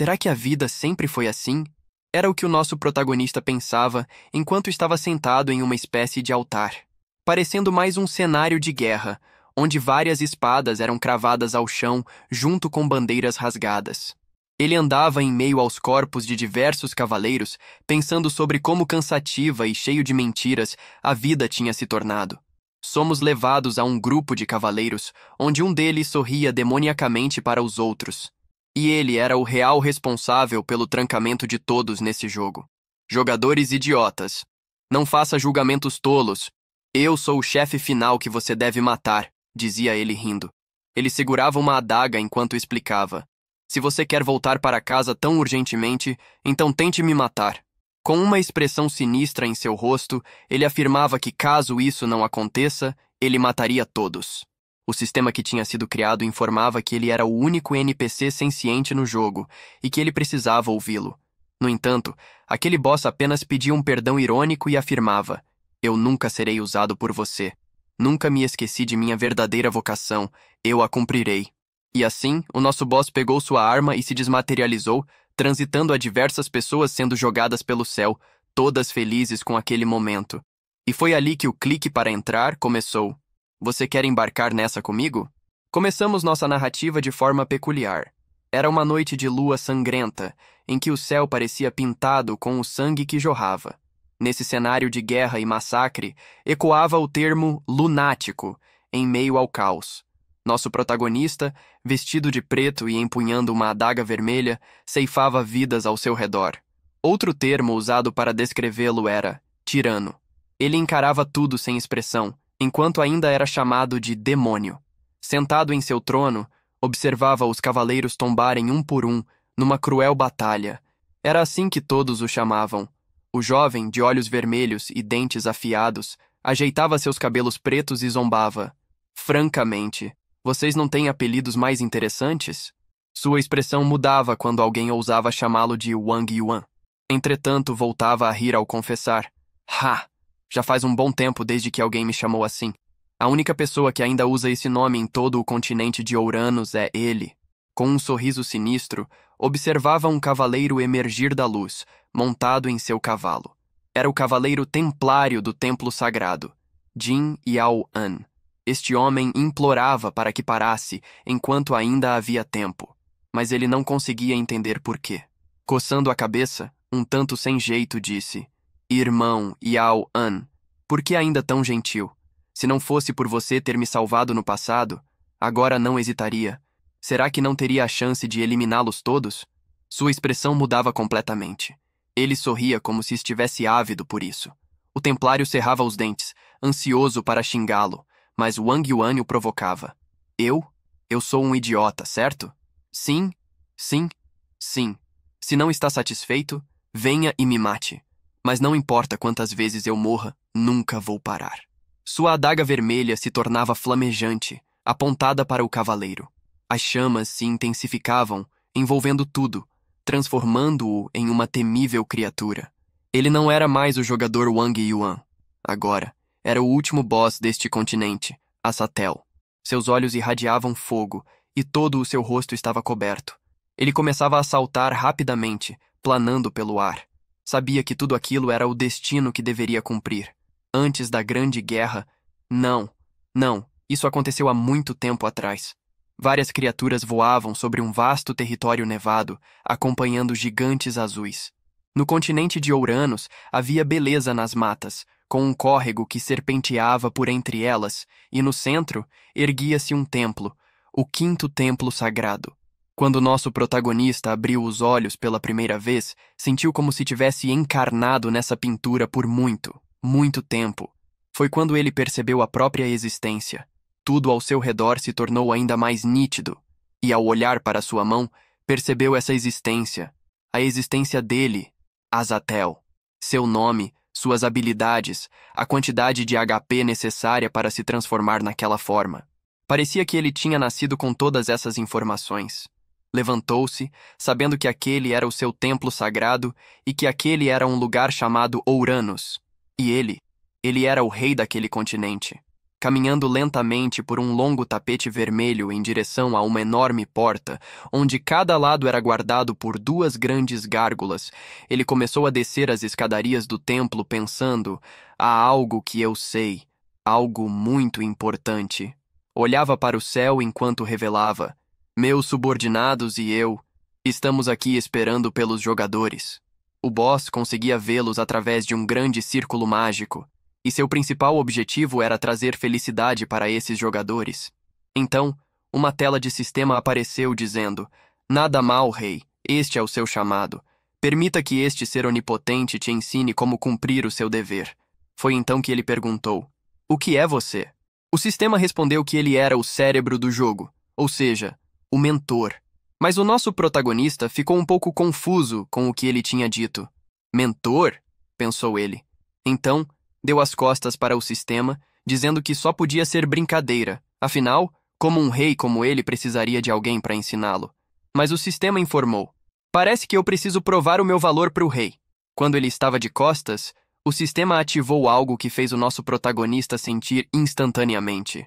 Será que a vida sempre foi assim? Era o que o nosso protagonista pensava enquanto estava sentado em uma espécie de altar, parecendo mais um cenário de guerra, onde várias espadas eram cravadas ao chão junto com bandeiras rasgadas. Ele andava em meio aos corpos de diversos cavaleiros, pensando sobre como cansativa e cheio de mentiras a vida tinha se tornado. Somos levados a um grupo de cavaleiros, onde um deles sorria demoniacamente para os outros. E ele era o real responsável pelo trancamento de todos nesse jogo. Jogadores idiotas. Não faça julgamentos tolos. Eu sou o chefe final que você deve matar, dizia ele rindo. Ele segurava uma adaga enquanto explicava. Se você quer voltar para casa tão urgentemente, então tente me matar. Com uma expressão sinistra em seu rosto, ele afirmava que, caso isso não aconteça, ele mataria todos. O sistema que tinha sido criado informava que ele era o único NPC senciente no jogo e que ele precisava ouvi-lo. No entanto, aquele boss apenas pedia um perdão irônico e afirmava: Eu nunca serei usado por você. Nunca me esqueci de minha verdadeira vocação, eu a cumprirei. E assim, o nosso boss pegou sua arma e se desmaterializou, transitando a diversas pessoas sendo jogadas pelo céu, todas felizes com aquele momento. E foi ali que o clique para entrar começou. Você quer embarcar nessa comigo? Começamos nossa narrativa de forma peculiar. Era uma noite de lua sangrenta, em que o céu parecia pintado com o sangue que jorrava. Nesse cenário de guerra e massacre, ecoava o termo lunático, em meio ao caos. Nosso protagonista, vestido de preto e empunhando uma adaga vermelha, ceifava vidas ao seu redor. Outro termo usado para descrevê-lo era tirano. Ele encarava tudo sem expressão, enquanto ainda era chamado de demônio. Sentado em seu trono, observava os cavaleiros tombarem um por um numa cruel batalha. Era assim que todos o chamavam. O jovem, de olhos vermelhos e dentes afiados, ajeitava seus cabelos pretos e zombava. Francamente, vocês não têm apelidos mais interessantes? Sua expressão mudava quando alguém ousava chamá-lo de Wang Yuan. Entretanto, voltava a rir ao confessar: Ha! Já faz um bom tempo desde que alguém me chamou assim. A única pessoa que ainda usa esse nome em todo o continente de Ouranos é ele. Com um sorriso sinistro, observava um cavaleiro emergir da luz, montado em seu cavalo. Era o cavaleiro templário do templo sagrado, Jin Yao-an. Este homem implorava para que parasse enquanto ainda havia tempo, mas ele não conseguia entender por quê. Coçando a cabeça, um tanto sem jeito, disse: Irmão Yao An, por que ainda tão gentil? Se não fosse por você ter me salvado no passado, agora não hesitaria. Será que não teria a chance de eliminá-los todos? Sua expressão mudava completamente. Ele sorria como se estivesse ávido por isso. O templário cerrava os dentes, ansioso para xingá-lo, mas Wang Yuan o provocava. Eu? Eu sou um idiota, certo? Sim, sim, sim. Se não está satisfeito, venha e me mate. Mas não importa quantas vezes eu morra, nunca vou parar. Sua adaga vermelha se tornava flamejante, apontada para o cavaleiro. As chamas se intensificavam, envolvendo tudo, transformando-o em uma temível criatura. Ele não era mais o jogador Wang Yuan. Agora, era o último boss deste continente, Asatel. Seus olhos irradiavam fogo e todo o seu rosto estava coberto. Ele começava a saltar rapidamente, planando pelo ar. Sabia que tudo aquilo era o destino que deveria cumprir. Antes da Grande Guerra. Não, não, isso aconteceu há muito tempo atrás. Várias criaturas voavam sobre um vasto território nevado, acompanhando gigantes azuis. No continente de Ouranos havia beleza nas matas, com um córrego que serpenteava por entre elas, e no centro erguia-se um templo, o quinto templo sagrado. Quando nosso protagonista abriu os olhos pela primeira vez, sentiu como se tivesse encarnado nessa pintura por muito, muito tempo. Foi quando ele percebeu a própria existência. Tudo ao seu redor se tornou ainda mais nítido, e ao olhar para sua mão, percebeu essa existência, a existência dele, Azatel. Seu nome, suas habilidades, a quantidade de HP necessária para se transformar naquela forma. Parecia que ele tinha nascido com todas essas informações. Levantou-se, sabendo que aquele era o seu templo sagrado e que aquele era um lugar chamado Ouranos. E ele, ele era o rei daquele continente. caminhando lentamente por um longo tapete vermelho em direção a uma enorme porta, onde cada lado era guardado por duas grandes gárgulas. Ele começou a descer as escadarias do templo pensando: há algo que eu sei, algo muito importante. Olhava para o céu enquanto revelava: meus subordinados e eu estamos aqui esperando pelos jogadores. O boss conseguia vê-los através de um grande círculo mágico e seu principal objetivo era trazer felicidade para esses jogadores. Então, uma tela de sistema apareceu dizendo: Nada mal, rei, este é o seu chamado. Permita que este ser onipotente te ensine como cumprir o seu dever. Foi então que ele perguntou: O que é você? O sistema respondeu que ele era o cérebro do jogo, ou seja, o mentor. Mas o nosso protagonista ficou um pouco confuso com o que ele tinha dito. Mentor? pensou ele. Então, deu as costas para o sistema, dizendo que só podia ser brincadeira, afinal, como um rei como ele precisaria de alguém para ensiná-lo. Mas o sistema informou: Parece que eu preciso provar o meu valor para o rei. Quando ele estava de costas, o sistema ativou algo que fez o nosso protagonista sentir instantaneamente.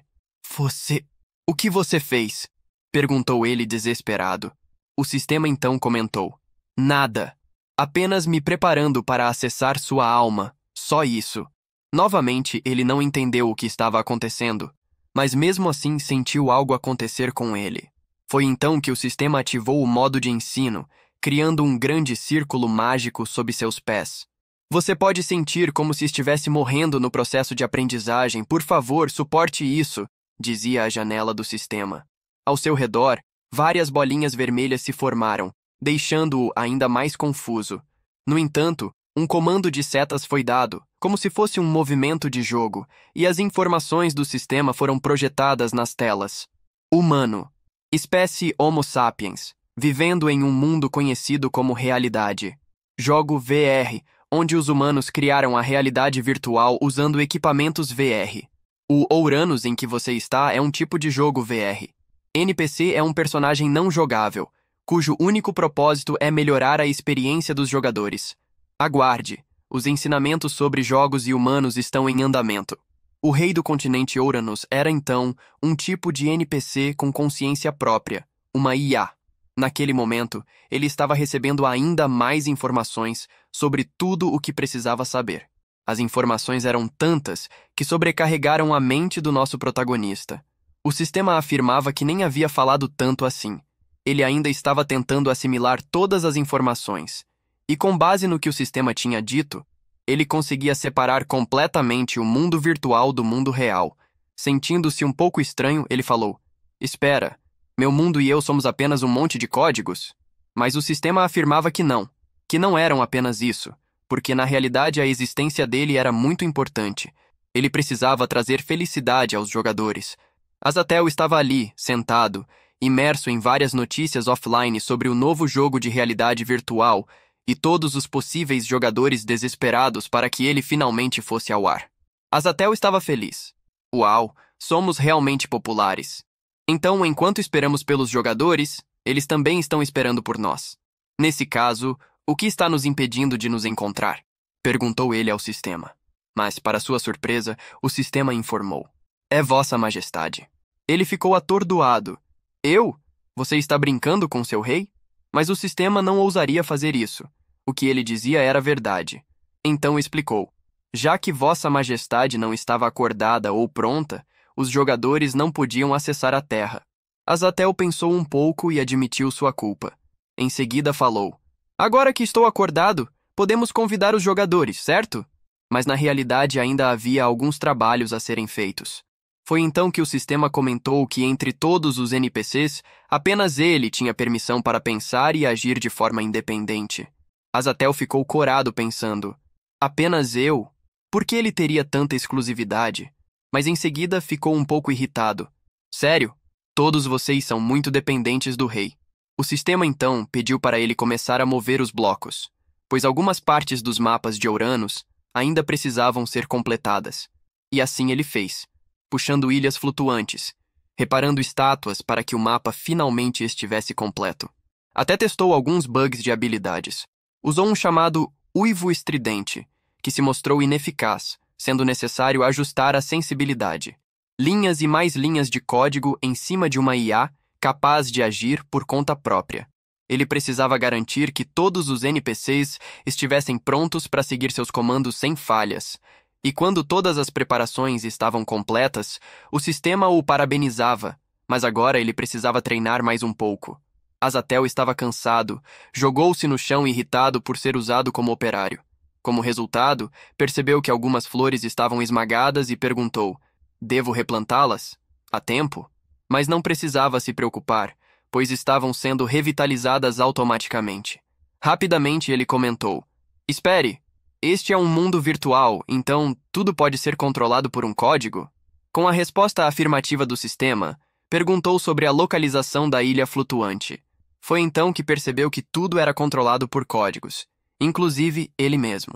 Você. O que você fez? Perguntou ele desesperado. O sistema então comentou: Nada. Apenas me preparando para acessar sua alma. Só isso. Novamente, ele não entendeu o que estava acontecendo, mas mesmo assim sentiu algo acontecer com ele. Foi então que o sistema ativou o modo de ensino, criando um grande círculo mágico sob seus pés. Você pode sentir como se estivesse morrendo no processo de aprendizagem. Por favor, suporte isso, dizia a janela do sistema. Ao seu redor, várias bolinhas vermelhas se formaram, deixando-o ainda mais confuso. No entanto, um comando de setas foi dado, como se fosse um movimento de jogo, e as informações do sistema foram projetadas nas telas. Humano. Espécie Homo sapiens, vivendo em um mundo conhecido como realidade. Jogo VR, onde os humanos criaram a realidade virtual usando equipamentos VR. O Ouranos em que você está é um tipo de jogo VR. NPC é um personagem não jogável, cujo único propósito é melhorar a experiência dos jogadores. Aguarde. Os ensinamentos sobre jogos e humanos estão em andamento. O rei do continente Ouranos era então um tipo de NPC com consciência própria, uma IA. Naquele momento, ele estava recebendo ainda mais informações sobre tudo o que precisava saber. As informações eram tantas que sobrecarregaram a mente do nosso protagonista. O sistema afirmava que nem havia falado tanto assim. Ele ainda estava tentando assimilar todas as informações e com base no que o sistema tinha dito, ele conseguia separar completamente o mundo virtual do mundo real. Sentindo-se um pouco estranho, ele falou: Espera, meu mundo e eu somos apenas um monte de códigos? Mas o sistema afirmava que não, que não eram apenas isso, porque na realidade a existência dele era muito importante. Ele precisava trazer felicidade aos jogadores. Azatel estava ali, sentado, imerso em várias notícias offline sobre o novo jogo de realidade virtual e todos os possíveis jogadores desesperados para que ele finalmente fosse ao ar. Azatel estava feliz. Uau, somos realmente populares. Então, enquanto esperamos pelos jogadores, eles também estão esperando por nós. Nesse caso, o que está nos impedindo de nos encontrar? Perguntou ele ao sistema. Mas, para sua surpresa, o sistema informou: É Vossa Majestade. Ele ficou atordoado. Eu? Você está brincando com seu rei? Mas o sistema não ousaria fazer isso. O que ele dizia era verdade. Então explicou: Já que Vossa Majestade não estava acordada ou pronta, os jogadores não podiam acessar a terra. Azatel pensou um pouco e admitiu sua culpa. Em seguida falou: Agora que estou acordado, podemos convidar os jogadores, certo? Mas na realidade ainda havia alguns trabalhos a serem feitos. Foi então que o sistema comentou que entre todos os NPCs, apenas ele tinha permissão para pensar e agir de forma independente. Azatel ficou corado pensando: apenas eu? Por que ele teria tanta exclusividade? Mas em seguida ficou um pouco irritado. Sério? Todos vocês são muito dependentes do rei. O sistema então pediu para ele começar a mover os blocos, pois algumas partes dos mapas de Uranus ainda precisavam ser completadas. E assim ele fez puxando ilhas flutuantes, reparando estátuas para que o mapa finalmente estivesse completo. Até testou alguns bugs de habilidades. Usou um chamado uivo estridente, que se mostrou ineficaz, sendo necessário ajustar a sensibilidade. Linhas e mais linhas de código em cima de uma IA capaz de agir por conta própria. Ele precisava garantir que todos os NPCs estivessem prontos para seguir seus comandos sem falhas. E quando todas as preparações estavam completas, o sistema o parabenizava, mas agora ele precisava treinar mais um pouco. Azatel estava cansado, jogou-se no chão irritado por ser usado como operário. Como resultado, percebeu que algumas flores estavam esmagadas e perguntou: Devo replantá-las? A tempo? Mas não precisava se preocupar, pois estavam sendo revitalizadas automaticamente. Rapidamente ele comentou: Espere, este é um mundo virtual, então tudo pode ser controlado por um código? Com a resposta afirmativa do sistema, perguntou sobre a localização da ilha flutuante. Foi então que percebeu que tudo era controlado por códigos, inclusive ele mesmo.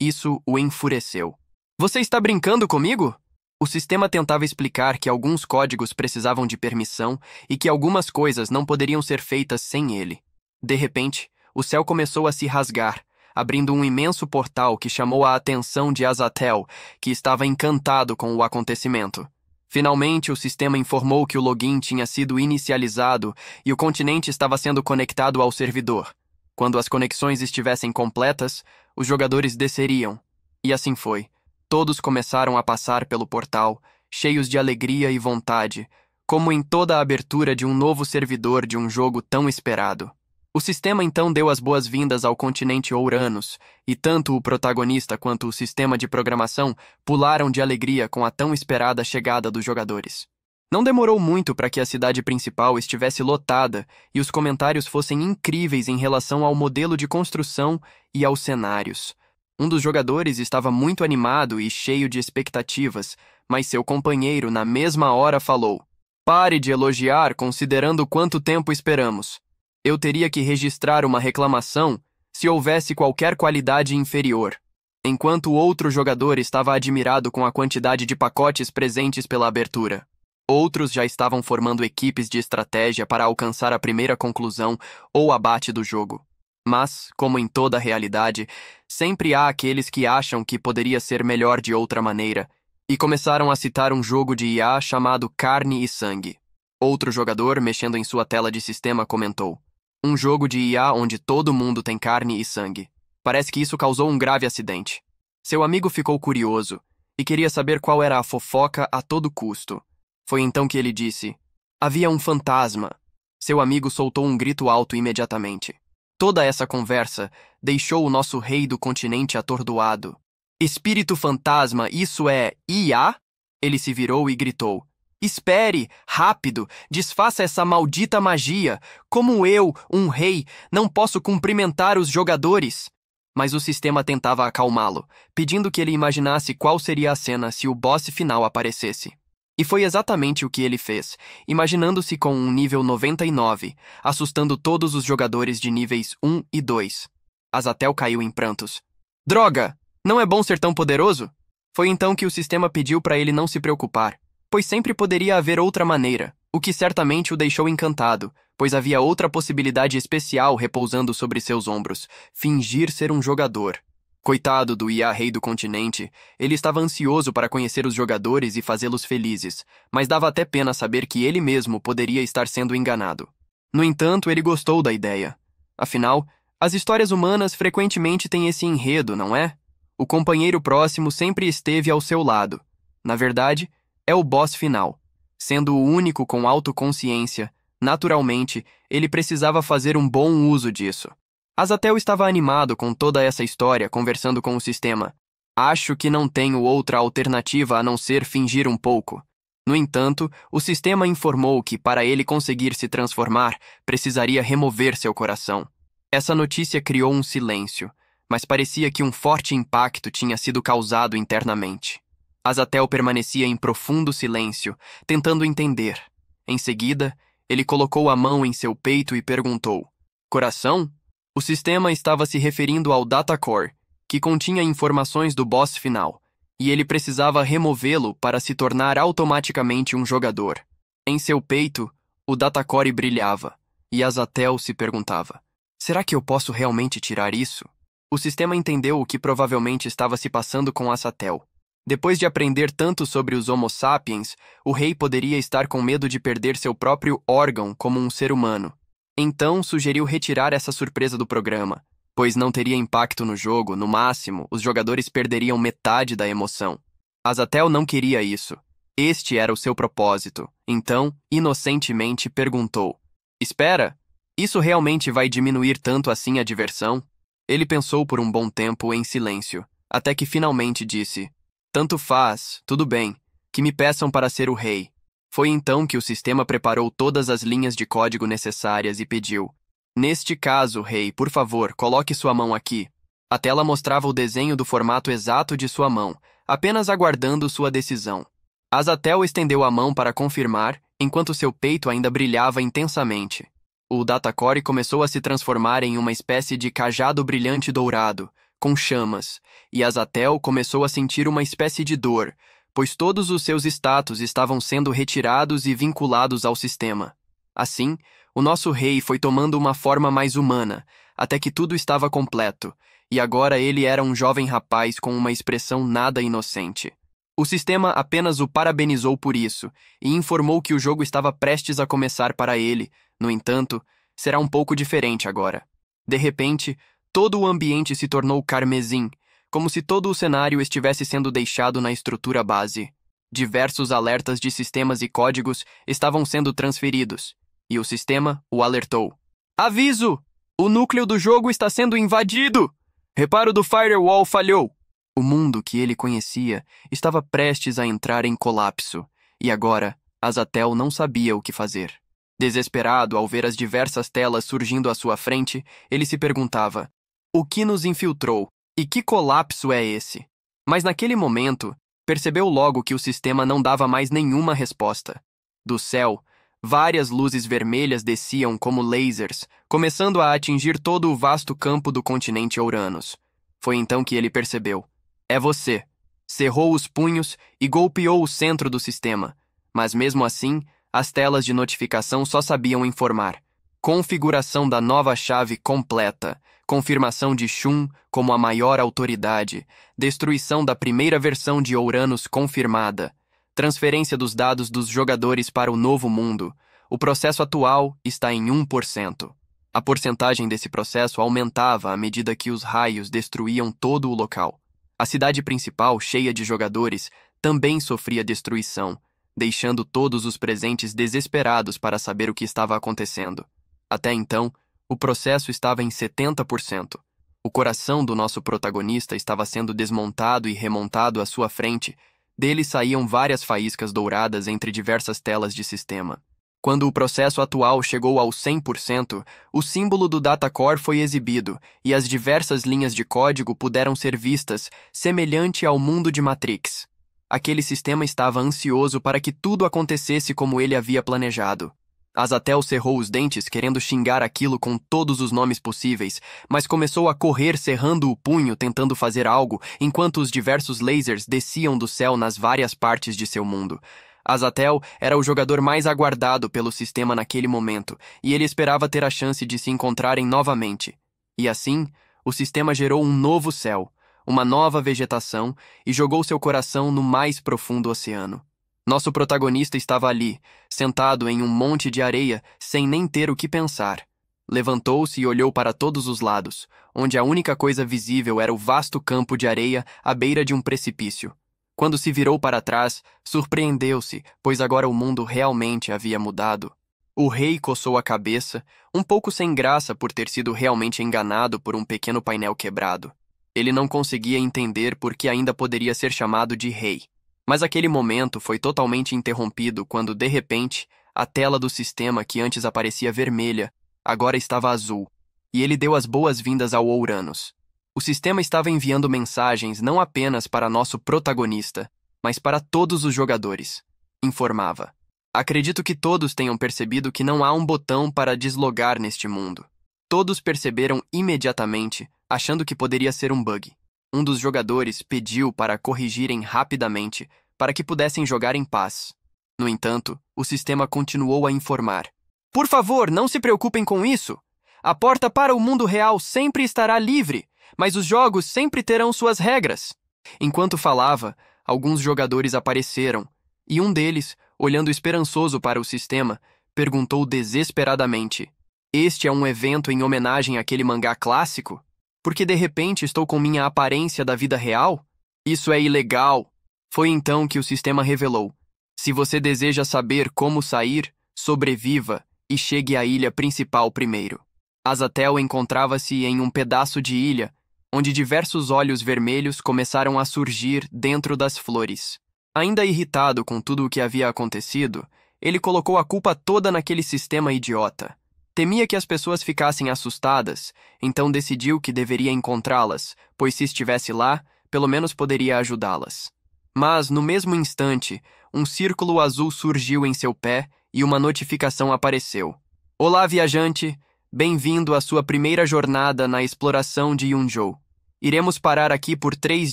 Isso o enfureceu. Você está brincando comigo? O sistema tentava explicar que alguns códigos precisavam de permissão e que algumas coisas não poderiam ser feitas sem ele. De repente, o céu começou a se rasgar, abrindo um imenso portal que chamou a atenção de Azatel, que estava encantado com o acontecimento. Finalmente, o sistema informou que o login tinha sido inicializado e o continente estava sendo conectado ao servidor. Quando as conexões estivessem completas, os jogadores desceriam. E assim foi. Todos começaram a passar pelo portal, cheios de alegria e vontade, como em toda a abertura de um novo servidor de um jogo tão esperado. O sistema então deu as boas-vindas ao continente Ouranos, e tanto o protagonista quanto o sistema de programação pularam de alegria com a tão esperada chegada dos jogadores. Não demorou muito para que a cidade principal estivesse lotada e os comentários fossem incríveis em relação ao modelo de construção e aos cenários. Um dos jogadores estava muito animado e cheio de expectativas, mas seu companheiro, na mesma hora, falou: Pare de elogiar considerando quanto tempo esperamos. Eu teria que registrar uma reclamação se houvesse qualquer qualidade inferior. Enquanto outro jogador estava admirado com a quantidade de pacotes presentes pela abertura. Outros já estavam formando equipes de estratégia para alcançar a primeira conclusão ou abate do jogo. Mas, como em toda a realidade, sempre há aqueles que acham que poderia ser melhor de outra maneira, e começaram a citar um jogo de IA chamado Carne e Sangue. Outro jogador, mexendo em sua tela de sistema, comentou: Um jogo de IA onde todo mundo tem carne e sangue. Parece que isso causou um grave acidente. Seu amigo ficou curioso e queria saber qual era a fofoca a todo custo. Foi então que ele disse: Havia um fantasma. Seu amigo soltou um grito alto imediatamente. Toda essa conversa deixou o nosso rei do continente atordoado. Espírito fantasma, isso é IA? Ele se virou e gritou. Espere, rápido, desfaça essa maldita magia. Como eu, um rei, não posso cumprimentar os jogadores. Mas o sistema tentava acalmá-lo, pedindo que ele imaginasse qual seria a cena se o boss final aparecesse. E foi exatamente o que ele fez, imaginando-se com um nível 99, assustando todos os jogadores de níveis 1 e 2. Azatel caiu em prantos. Droga! Não é bom ser tão poderoso? Foi então que o sistema pediu para ele não se preocupar, pois sempre poderia haver outra maneira, o que certamente o deixou encantado, pois havia outra possibilidade especial repousando sobre seus ombros: fingir ser um jogador. Coitado do IA Rei do Continente, ele estava ansioso para conhecer os jogadores e fazê-los felizes, mas dava até pena saber que ele mesmo poderia estar sendo enganado. No entanto, ele gostou da ideia. Afinal, as histórias humanas frequentemente têm esse enredo, não é? O companheiro próximo sempre esteve ao seu lado. Na verdade, é o boss final. Sendo o único com autoconsciência, naturalmente, ele precisava fazer um bom uso disso. Azatel estava animado com toda essa história, conversando com o sistema. Acho que não tenho outra alternativa a não ser fingir um pouco. No entanto, o sistema informou que, para ele conseguir se transformar, precisaria remover seu coração. Essa notícia criou um silêncio, mas parecia que um forte impacto tinha sido causado internamente. Azatel permanecia em profundo silêncio, tentando entender. Em seguida, ele colocou a mão em seu peito e perguntou: Coração? O sistema estava se referindo ao datacore, que continha informações do boss final, e ele precisava removê-lo para se tornar automaticamente um jogador. Em seu peito, o datacore brilhava, e Azatel se perguntava: Será que eu posso realmente tirar isso? O sistema entendeu o que provavelmente estava se passando com Azatel. Depois de aprender tanto sobre os Homo sapiens, o rei poderia estar com medo de perder seu próprio órgão como um ser humano. Então sugeriu retirar essa surpresa do programa, pois não teria impacto no jogo, no máximo, os jogadores perderiam metade da emoção. Azatel não queria isso. Este era o seu propósito. Então, inocentemente perguntou: Espera, isso realmente vai diminuir tanto assim a diversão? Ele pensou por um bom tempo em silêncio, até que finalmente disse: Tanto faz, tudo bem, que me peçam para ser o rei. Foi então que o sistema preparou todas as linhas de código necessárias e pediu: Neste caso, rei, por favor, coloque sua mão aqui. A tela mostrava o desenho do formato exato de sua mão, apenas aguardando sua decisão. Azatel estendeu a mão para confirmar, enquanto seu peito ainda brilhava intensamente. O datacore começou a se transformar em uma espécie de cajado brilhante dourado, com chamas, e Azatel começou a sentir uma espécie de dor, pois todos os seus status estavam sendo retirados e vinculados ao sistema. Assim, o nosso rei foi tomando uma forma mais humana, até que tudo estava completo, e agora ele era um jovem rapaz com uma expressão nada inocente. O sistema apenas o parabenizou por isso e informou que o jogo estava prestes a começar para ele, no entanto, será um pouco diferente agora. De repente, todo o ambiente se tornou carmesim, como se todo o cenário estivesse sendo deixado na estrutura base. Diversos alertas de sistemas e códigos estavam sendo transferidos, e o sistema o alertou. Aviso! O núcleo do jogo está sendo invadido! Reparo do firewall falhou! O mundo que ele conhecia estava prestes a entrar em colapso, e agora Azatel não sabia o que fazer. Desesperado ao ver as diversas telas surgindo à sua frente, ele se perguntava: o que nos infiltrou? E que colapso é esse? Mas naquele momento, percebeu logo que o sistema não dava mais nenhuma resposta. Do céu, várias luzes vermelhas desciam como lasers, começando a atingir todo o vasto campo do continente Uranus. Foi então que ele percebeu: é você. Cerrou os punhos e golpeou o centro do sistema, mas mesmo assim, as telas de notificação só sabiam informar. Configuração da nova chave completa, confirmação de Shun como a maior autoridade, destruição da primeira versão de Ouranos confirmada, transferência dos dados dos jogadores para o novo mundo. O processo atual está em 1%. A porcentagem desse processo aumentava à medida que os raios destruíam todo o local. A cidade principal, cheia de jogadores, também sofria destruição, deixando todos os presentes desesperados para saber o que estava acontecendo. Até então, o processo estava em 70%. O coração do nosso protagonista estava sendo desmontado e remontado à sua frente. Dele saíam várias faíscas douradas entre diversas telas de sistema. Quando o processo atual chegou ao 100%, o símbolo do datacore foi exibido e as diversas linhas de código puderam ser vistas, semelhante ao mundo de Matrix. Aquele sistema estava ansioso para que tudo acontecesse como ele havia planejado. Azatel cerrou os dentes, querendo xingar aquilo com todos os nomes possíveis, mas começou a correr cerrando o punho, tentando fazer algo, enquanto os diversos lasers desciam do céu nas várias partes de seu mundo. Azatel era o jogador mais aguardado pelo sistema naquele momento, e ele esperava ter a chance de se encontrarem novamente. E assim, o sistema gerou um novo céu, uma nova vegetação e jogou seu coração no mais profundo oceano. Nosso protagonista estava ali, sentado em um monte de areia, sem nem ter o que pensar. Levantou-se e olhou para todos os lados, onde a única coisa visível era o vasto campo de areia à beira de um precipício. Quando se virou para trás, surpreendeu-se, pois agora o mundo realmente havia mudado. O rei coçou a cabeça, um pouco sem graça por ter sido realmente enganado por um pequeno painel quebrado. Ele não conseguia entender por que ainda poderia ser chamado de rei. Mas aquele momento foi totalmente interrompido quando, de repente, a tela do sistema que antes aparecia vermelha agora estava azul, e ele deu as boas-vindas ao Ouranos. O sistema estava enviando mensagens não apenas para nosso protagonista, mas para todos os jogadores. Informava. Acredito que todos tenham percebido que não há um botão para deslogar neste mundo. Todos perceberam imediatamente, achando que poderia ser um bug. Um dos jogadores pediu para corrigirem rapidamente para que pudessem jogar em paz. No entanto, o sistema continuou a informar: Por favor, não se preocupem com isso. A porta para o mundo real sempre estará livre, mas os jogos sempre terão suas regras. Enquanto falava, alguns jogadores apareceram, e um deles, olhando esperançoso para o sistema, perguntou desesperadamente: Este é um evento em homenagem àquele mangá clássico? Porque de repente estou com minha aparência da vida real? Isso é ilegal! Foi então que o sistema revelou: Se você deseja saber como sair, sobreviva e chegue à ilha principal primeiro. Azatel encontrava-se em um pedaço de ilha, onde diversos olhos vermelhos começaram a surgir dentro das flores. Ainda irritado com tudo o que havia acontecido, ele colocou a culpa toda naquele sistema idiota. Temia que as pessoas ficassem assustadas, então decidiu que deveria encontrá-las, pois se estivesse lá, pelo menos poderia ajudá-las. Mas, no mesmo instante, um círculo azul surgiu em seu pé e uma notificação apareceu. Olá, viajante! Bem-vindo à sua primeira jornada na exploração de Yunzhou. Iremos parar aqui por três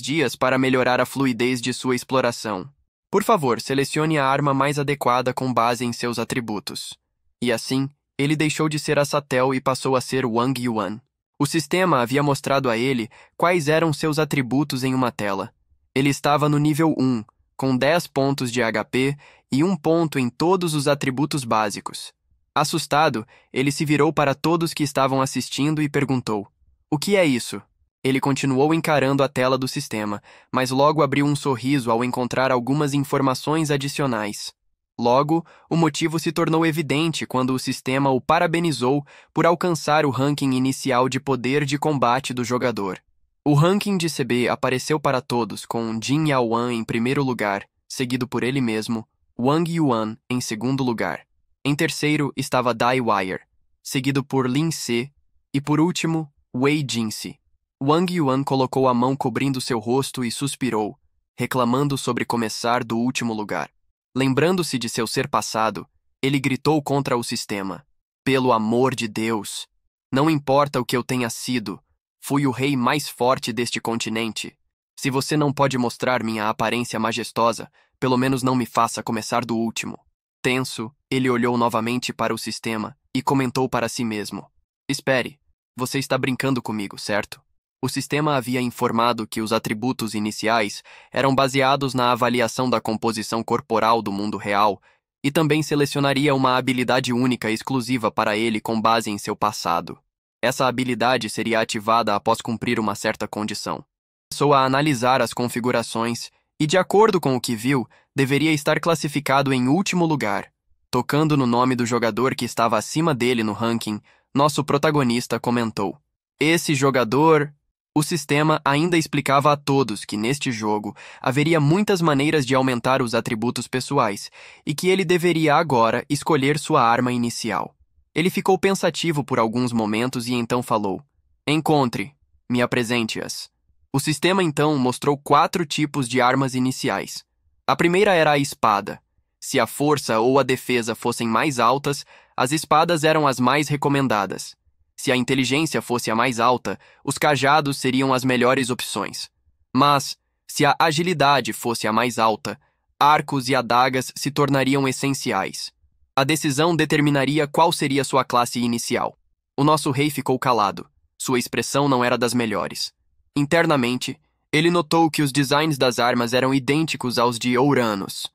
dias para melhorar a fluidez de sua exploração. Por favor, selecione a arma mais adequada com base em seus atributos. E assim, ele deixou de ser a Satel e passou a ser Wang Yuan. O sistema havia mostrado a ele quais eram seus atributos em uma tela. Ele estava no nível 1, com 10 pontos de HP e um ponto em todos os atributos básicos. Assustado, ele se virou para todos que estavam assistindo e perguntou: O que é isso? Ele continuou encarando a tela do sistema, mas logo abriu um sorriso ao encontrar algumas informações adicionais. Logo, o motivo se tornou evidente quando o sistema o parabenizou por alcançar o ranking inicial de poder de combate do jogador. O ranking de CB apareceu para todos com Jin Yaoan em primeiro lugar, seguido por ele mesmo, Wang Yuan em segundo lugar. Em terceiro estava Dai Wire, seguido por Lin Se e por último, Wei Jinsi. Wang Yuan colocou a mão cobrindo seu rosto e suspirou, reclamando sobre começar do último lugar. Lembrando-se de seu ser passado, ele gritou contra o sistema: Pelo amor de Deus! Não importa o que eu tenha sido, fui o rei mais forte deste continente. Se você não pode mostrar minha aparência majestosa, pelo menos não me faça começar do último. Tenso, ele olhou novamente para o sistema e comentou para si mesmo: Espere, você está brincando comigo, certo? O sistema havia informado que os atributos iniciais eram baseados na avaliação da composição corporal do mundo real e também selecionaria uma habilidade única exclusiva para ele com base em seu passado. Essa habilidade seria ativada após cumprir uma certa condição. Começou a analisar as configurações e, de acordo com o que viu, deveria estar classificado em último lugar. Tocando no nome do jogador que estava acima dele no ranking, nosso protagonista comentou: Esse jogador o sistema ainda explicava a todos que neste jogo haveria muitas maneiras de aumentar os atributos pessoais e que ele deveria agora escolher sua arma inicial. Ele ficou pensativo por alguns momentos e então falou: Encontre, me apresente-as. O sistema então mostrou quatro tipos de armas iniciais. A primeira era a espada. Se a força ou a defesa fossem mais altas, as espadas eram as mais recomendadas. Se a inteligência fosse a mais alta, os cajados seriam as melhores opções. Mas, se a agilidade fosse a mais alta, arcos e adagas se tornariam essenciais. A decisão determinaria qual seria sua classe inicial. O nosso rei ficou calado. Sua expressão não era das melhores. Internamente, ele notou que os designs das armas eram idênticos aos de Ouranos.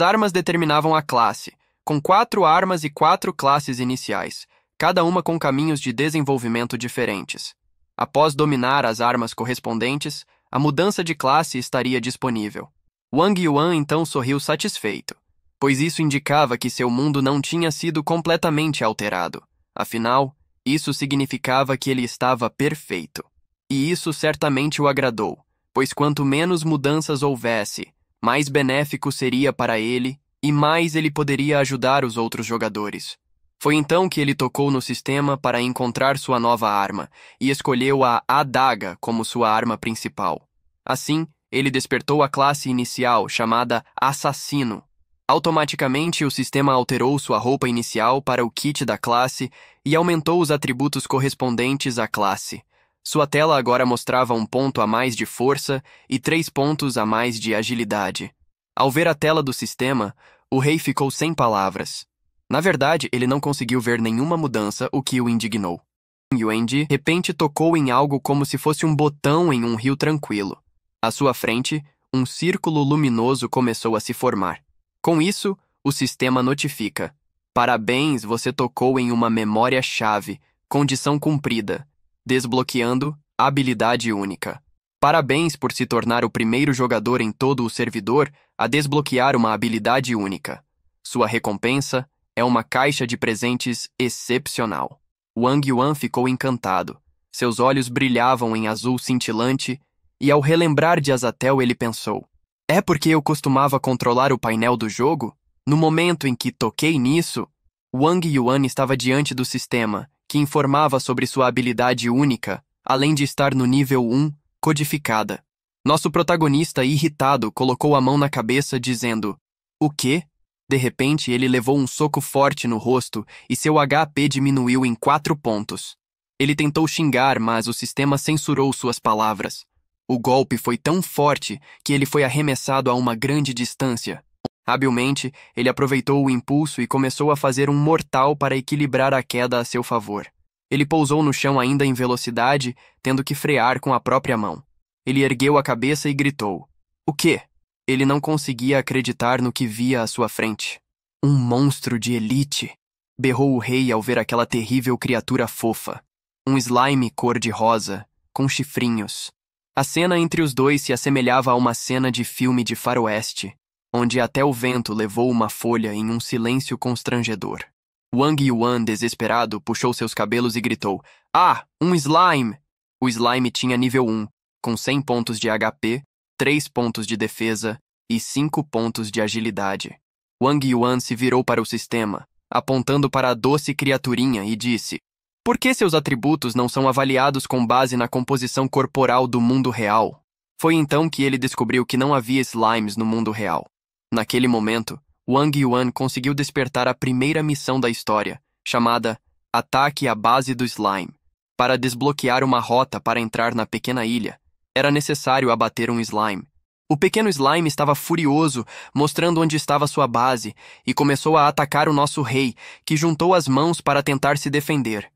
As armas determinavam a classe, com quatro armas e quatro classes iniciais, cada uma com caminhos de desenvolvimento diferentes. Após dominar as armas correspondentes, a mudança de classe estaria disponível. Wang Yuan então sorriu satisfeito, pois isso indicava que seu mundo não tinha sido completamente alterado. Afinal, isso significava que ele estava perfeito. E isso certamente o agradou, pois quanto menos mudanças houvesse, mais benéfico seria para ele e mais ele poderia ajudar os outros jogadores. Foi então que ele tocou no sistema para encontrar sua nova arma e escolheu a adaga como sua arma principal. Assim, ele despertou a classe inicial chamada Assassino. Automaticamente, o sistema alterou sua roupa inicial para o kit da classe e aumentou os atributos correspondentes à classe. Sua tela agora mostrava um ponto a mais de força e três pontos a mais de agilidade. Ao ver a tela do sistema, o rei ficou sem palavras. Na verdade, ele não conseguiu ver nenhuma mudança, o que o indignou. Yuan de repente tocou em algo como se fosse um botão em um rio tranquilo. À sua frente, um círculo luminoso começou a se formar. Com isso, o sistema notifica: Parabéns, você tocou em uma memória-chave, condição cumprida, desbloqueando habilidade única. Parabéns por se tornar o primeiro jogador em todo o servidor a desbloquear uma habilidade única. Sua recompensa é uma caixa de presentes excepcional. Wang Yuan ficou encantado. Seus olhos brilhavam em azul cintilante, e ao relembrar de Azatel ele pensou: É porque eu costumava controlar o painel do jogo? No momento em que toquei nisso, Wang Yuan estava diante do sistema, que informava sobre sua habilidade única, além de estar no nível 1, codificada. Nosso protagonista, irritado, colocou a mão na cabeça, dizendo: O quê? De repente, ele levou um soco forte no rosto e seu HP diminuiu em quatro pontos. Ele tentou xingar, mas o sistema censurou suas palavras. O golpe foi tão forte que ele foi arremessado a uma grande distância. Habilmente, ele aproveitou o impulso e começou a fazer um mortal para equilibrar a queda a seu favor. Ele pousou no chão ainda em velocidade, tendo que frear com a própria mão. Ele ergueu a cabeça e gritou: O quê? Ele não conseguia acreditar no que via à sua frente. Um monstro de elite! berrou o rei ao ver aquela terrível criatura fofa. Um slime cor-de-rosa, com chifrinhos. A cena entre os dois se assemelhava a uma cena de filme de faroeste, onde até o vento levou uma folha em um silêncio constrangedor. Wang Yuan, desesperado, puxou seus cabelos e gritou: Ah, um slime! O slime tinha nível 1, com 100 pontos de HP 3 pontos de defesa e 5 pontos de agilidade. Wang Yuan se virou para o sistema, apontando para a doce criaturinha e disse: Por que seus atributos não são avaliados com base na composição corporal do mundo real? Foi então que ele descobriu que não havia slimes no mundo real. Naquele momento, Wang Yuan conseguiu despertar a primeira missão da história, chamada Ataque à Base do Slime, para desbloquear uma rota para entrar na pequena ilha era necessário abater um slime. O pequeno slime estava furioso, mostrando onde estava sua base, e começou a atacar o nosso rei, que juntou as mãos para tentar se defender.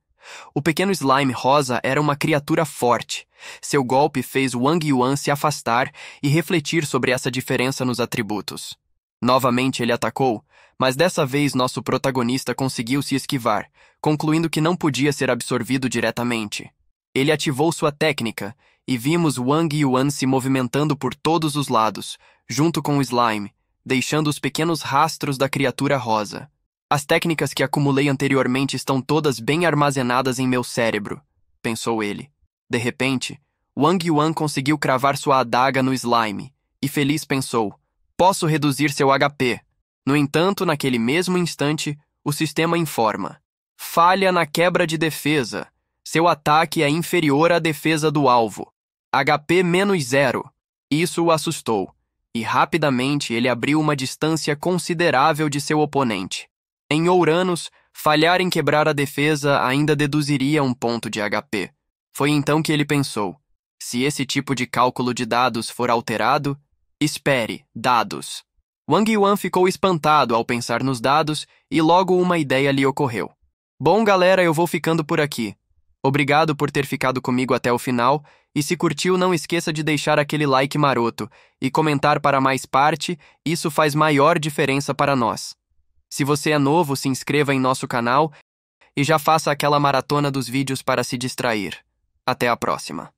O pequeno slime rosa era uma criatura forte. Seu golpe fez Wang Yuan se afastar e refletir sobre essa diferença nos atributos. Novamente ele atacou, mas dessa vez nosso protagonista conseguiu se esquivar, concluindo que não podia ser absorvido diretamente. Ele ativou sua técnica e vimos Wang Yuan se movimentando por todos os lados, junto com o slime, deixando os pequenos rastros da criatura rosa. As técnicas que acumulei anteriormente estão todas bem armazenadas em meu cérebro, pensou ele. De repente, Wang Yuan conseguiu cravar sua adaga no slime, e feliz pensou: posso reduzir seu HP. No entanto, naquele mesmo instante, o sistema informa: falha na quebra de defesa. Seu ataque é inferior à defesa do alvo. HP menos zero. Isso o assustou, e rapidamente ele abriu uma distância considerável de seu oponente. Em Ouranos, falhar em quebrar a defesa ainda deduziria um ponto de HP. Foi então que ele pensou: se esse tipo de cálculo de dados for alterado, espere, dados. Wang Yuan ficou espantado ao pensar nos dados e logo uma ideia lhe ocorreu. Bom, galera, eu vou ficando por aqui. Obrigado por ter ficado comigo até o final e se curtiu, não esqueça de deixar aquele like maroto e comentar para mais parte, isso faz maior diferença para nós. Se você é novo, se inscreva em nosso canal e já faça aquela maratona dos vídeos para se distrair. Até a próxima.